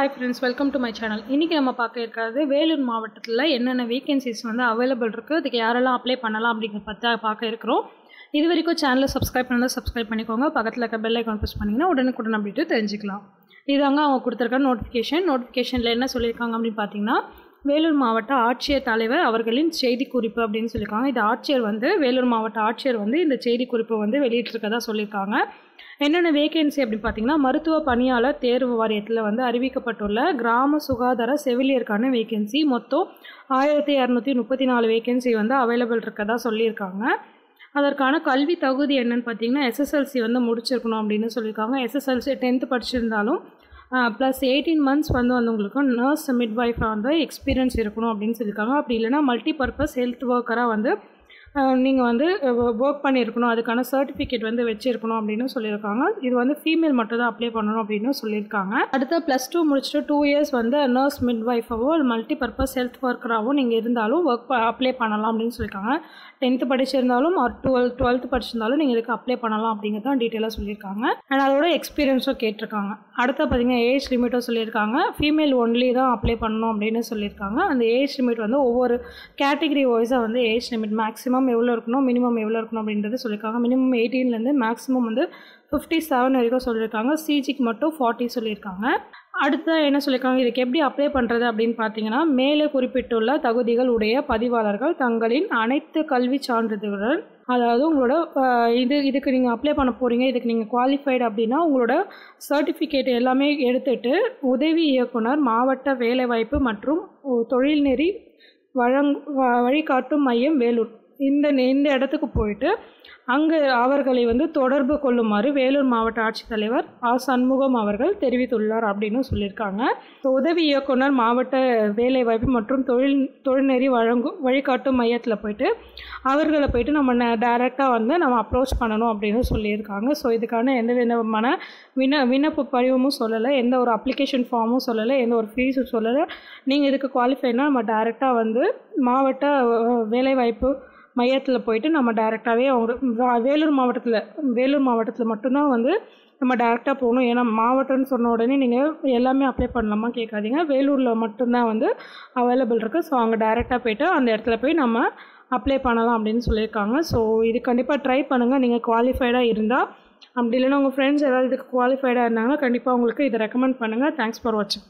Hi friends welcome to my channel இன்றைக்கி நம்ம பார்க்க இருக்கிறது வேலூர் மாவட்டத்தில் என்னென்ன வேகன்சிஸ் வந்து அவைலபிள் இருக்குது அதுக்கு யாரெல்லாம் அப்ளை பண்ணலாம் அப்படிங்கிறத பற்றி பார்க்க இருக்கிறோம். இது வரைக்கும் சேனலை சப்ஸ்கிரைப் பண்ணால் சப்ஸ்கிரைப் பண்ணிக்கோங்க. பக்கத்தில் இருக்க பெல் ஐக்கான் ப்ரெஸ் பண்ணிங்கன்னா உடனுக்குடன் அப்படின்ட்டு தெரிஞ்சுக்கலாம். இதாங்க அவங்க கொடுத்துருக்க நோட்டிஃபிகேஷன் நோட்டிஃபிகேஷனில் என்ன சொல்லியிருக்காங்க அப்படின்னு பார்த்தீங்கன்னா வேலூர் மாவட்ட ஆட்சியர் தலைவர் அவர்களின் செய்தி குறிப்பு அப்படின்னு சொல்லியிருக்காங்க. இது ஆட்சியர் வந்து வேலூர் மாவட்ட ஆட்சியர் வந்து இந்த செய்தி குறிப்பு வந்து வெளியிட்டிருக்கதா சொல்லியிருக்காங்க. என்னென்ன வேகன்சி அப்படின்னு பார்த்தீங்கன்னா மருத்துவ பணியாளர் தேர்வு வாரியத்தில் வந்து அறிவிக்கப்பட்டுள்ள கிராம சுகாதார செவிலியருக்கான வேகன்சி மொத்தம் ஆயிரத்தி இரநூத்தி முப்பத்தி நாலு வேகன்சி வந்து அவைலபிள் இருக்கதா சொல்லியிருக்காங்க. அதற்கான கல்வி தகுதி என்னன்னு பார்த்தீங்கன்னா எஸ்எஸ்எல்சி வந்து முடிச்சிருக்கணும் அப்படின்னு சொல்லியிருக்காங்க. எஸ்எஸ்எல்சி டென்த்து படிச்சிருந்தாலும் ப்ளஸ் எயிட்டீன் மந்த்ஸ் வந்து வந்து உங்களுக்கு நர்ஸ் மிட்வைஃபாக வந்து எக்ஸ்பீரியன்ஸ் இருக்கணும் அப்படின்னு சொல்லியிருக்காங்க. அப்படி இல்லைனா மல்டி பர்பஸ் ஹெல்த் ஒர்க்கராக வந்து நீங்கள் வந்து ஒர்க் பண்ணியிருக்கணும். அதுக்கான சர்டிஃபிகேட் வந்து வச்சுருக்கணும் அப்படின்னு சொல்லியிருக்காங்க. இது வந்து ஃபீமேல் மட்டும் தான் அப்ளை பண்ணணும் அப்படின்னு சொல்லியிருக்காங்க. அடுத்து ப்ளஸ் டூ முடிச்சுட்டு டூ இயர்ஸ் வந்து நர்ஸ் மிட்வைஃபாவோ மல்டி பர்பஸ் ஹெல்த் ஒர்க்கராகவோ நீங்கள் இருந்தாலும் ஒர்க் அப்ளை பண்ணலாம் அப்படின்னு சொல்லியிருக்காங்க. டென்த்து படிச்சிருந்தாலும் ஆர் டுவெல் டுவெல்த்து படிச்சிருந்தாலும் நீங்கள் இதுக்கு அப்ளை பண்ணலாம் அப்படிங்கிறது தான் டீட்டெயிலாக சொல்லியிருக்காங்க. அண்ட் அதோட எக்ஸ்பீரியன்ஸும் கேட்டிருக்காங்க. அடுத்து பார்த்தீங்கன்னா ஏஜ் லிமிட்டும் சொல்லியிருக்காங்க. ஃபீமேல் ஒன்லி தான் அப்ளை பண்ணணும் அப்படின்னு சொல்லியிருக்காங்க. அந்த ஏஜ் லிமிட் வந்து ஒவ்வொரு கேட்டகரி வைஸாக வந்து ஏஜ் லிமிட் மேக்ஸிமம் எவ்வளோ இருக்கணும் மினிமம் எவ்வளோ இருக்கணும் அப்படின்றது சொல்லியிருக்காங்க. மினிமம் எயிட்டீன்லேருந்து மேக்ஸிமம் வந்து ஃபிஃப்டி செவன் வரைக்கும் சொல்லியிருக்காங்க. சிஜிக்கு மட்டும் ஃபார்ட்டி சொல்லியிருக்காங்க. அடுத்ததாக என்ன சொல்லியிருக்காங்க இதுக்கு எப்படி அப்ளை பண்ணுறது அப்படின்னு பார்த்தீங்கன்னா மேலே குறிப்பிட்டுள்ள தகுதிகள் உடைய பதிவாளர்கள் தங்களின் அனைத்து கல்வி சான்றிதழ்களுடன் அதாவது உங்களோட இது இதுக்கு நீங்கள் அப்ளை பண்ண போகிறீங்க இதுக்கு நீங்கள் குவாலிஃபைடு அப்படின்னா உங்களோட சர்டிஃபிகேட் எல்லாமே எடுத்துகிட்டு உதவி இயக்குனர் மாவட்ட வேலைவாய்ப்பு மற்றும் தொழில்நெறி வழங் வழிகாட்டும் மையம் வேலூர். இந்த இந்த இடத்துக்கு போயிட்டு அங்கே அவர்களை வந்து தொடர்பு கொள்ளுமாறு வேலூர் மாவட்ட ஆட்சித்தலைவர் ஆ. சண்முகம் அவர்கள் தெரிவித்துள்ளார் அப்படின்னு சொல்லியிருக்காங்க. ஸோ உதவி இயக்குனர் மாவட்ட வேலைவாய்ப்பு மற்றும் தொழில் தொழில்நெறி வழங்கும் வழிகாட்டும் மையத்தில் போயிட்டு அவர்களை போயிட்டு நம்ம டைரெக்டாக வந்து நம்ம அப்ரோச் பண்ணணும் அப்படின்னு சொல்லியிருக்காங்க. ஸோ இதுக்கான எந்த விதமான விண்ண விண்ணப்ப படிவமும் சொல்லலை எந்த ஒரு அப்ளிகேஷன் ஃபார்மும் சொல்லலை எந்த ஒரு ஃபீஸும் சொல்லலை. நீங்கள் இதுக்கு குவாலிஃபைனால் நம்ம டைரெக்டாக வந்து மாவட்ட வேலைவாய்ப்பு மையத்தில் போயிட்டு நம்ம டைரெக்டாகவே அவங்க வேலூர் மாவட்டத்தில் வேலூர் மாவட்டத்தில் மட்டும்தான் வந்து நம்ம டேரெக்டாக போகணும். ஏன்னா மாவட்டம்னு சொன்ன உடனே நீங்கள் எல்லாமே அப்ளை பண்ணலாமா கேட்காதீங்க. வேலூரில் மட்டும்தான் வந்து அவைலபிள் இருக்குது ஸோ அங்கே டேரெக்டாக போயிட்டு அந்த இடத்துல போய் நம்ம அப்ளை பண்ணலாம் அப்படின்னு சொல்லியிருக்காங்க. ஸோ இது கண்டிப்பாக ட்ரை பண்ணுங்கள் நீங்கள் குவாலிஃபைடாக இருந்தால் அப்படி இல்லைன்னா உங்கள் ஃப்ரெண்ட்ஸ் ஏதாவது இதுக்கு குவாலிஃபைடாக இருந்தாங்கன்னா கண்டிப்பாக உங்களுக்கு இதை ரெக்கமெண்ட் பண்ணுங்கள் தேங்க்ஸ் ஃபார் வாட்சிங்